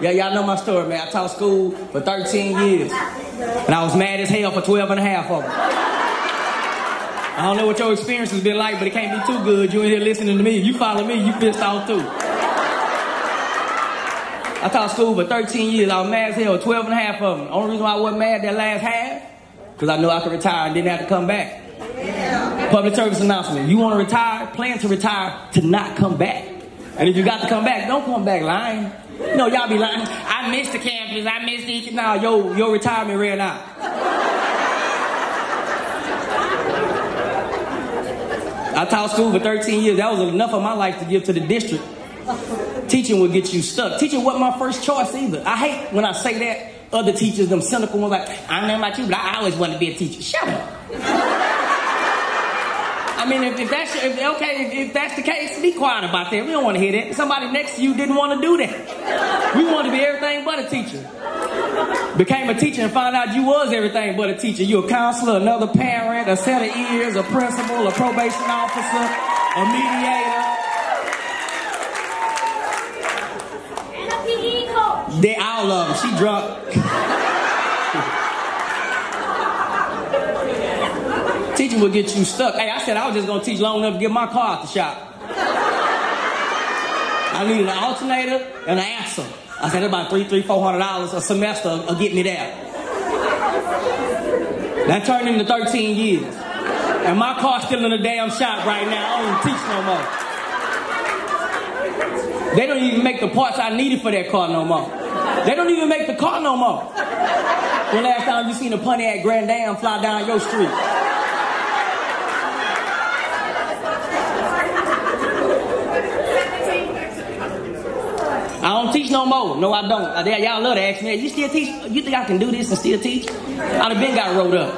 Yeah, y'all know my story, man. I taught school for 13 years. And I was mad as hell for 12 and a half of them. I don't know what your experience has been like, but it can't be too good. You in here listening to me. You follow me, you pissed off too. I taught school for 13 years. I was mad as hell, 12 and a half of them. The only reason why I wasn't mad that last half, because I knew I could retire and didn't have to come back. Public service announcement. You want to retire? Plan to retire to not come back. And if you got to come back, don't come back lying. Know, y'all be lying. I missed the campus. I missed each. Now, yo, your retirement ran out. I taught school for 13 years. That was enough of my life to give to the district. Teaching will get you stuck. Teaching wasn't my first choice either. I hate when I say that. Other teachers, them cynical ones, like, I don't know about you, but I always wanted to be a teacher. Shut up. I mean, if, if that's if, okay, if, if, that's the case, be quiet about that. We don't want to hear that. Somebody next to you didn't want to do that. We wanted to be everything but a teacher. Became a teacher and found out you was everything but a teacher. You a counselor, another parent, a set of ears, a principal, a probation officer, a mediator. And a PE coach. They all of them. She drunk. Teaching will get you stuck. Hey, I said I was just gonna teach long enough to get my car out the shop. I need an alternator and an axle. I said about three, three, four hundred dollars a semester will get me there. That turned into 13 years. And my car's still in the damn shop right now. I don't teach no more. They don't even make the parts I needed for that car no more. They don't even make the car no more. When last time you seen a Pontiac Grand Am fly down your street? I don't teach no more. No, I don't. They- Y'all love to ask me, you still teach? You think I can do this and still teach? I'd have been got wrote up.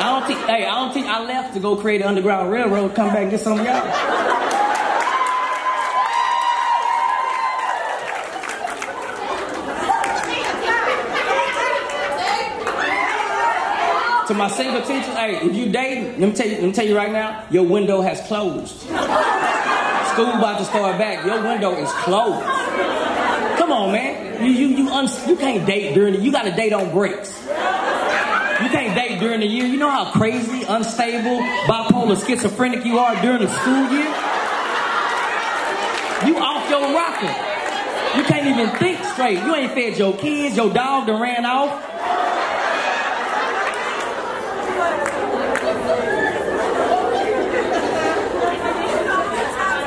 I don't teach. Hey, I don't teach. I left to go create an underground railroad. Come back and get some of y'all. To my single teachers, hey, if you dating, let me tell you, let me tell you right now, your window has closed. School about to start back. Your window is closed. Come on, man. You you you uns- you can't date during the. You got to date on breaks. You can't date during the year. You know how crazy, unstable, bipolar, schizophrenic you are during the school year. You off your rocker. You can't even think straight. You ain't fed your kids. Your dog done ran off.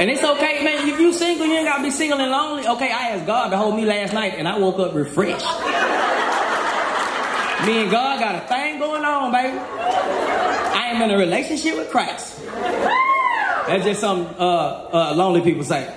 And it's okay, man. If you single, you ain't gotta be single and lonely. Okay, I asked God to hold me last night, and I woke up refreshed. me and God got a thing going on, baby. I am in a relationship with Christ. That's just some uh, uh, lonely people say.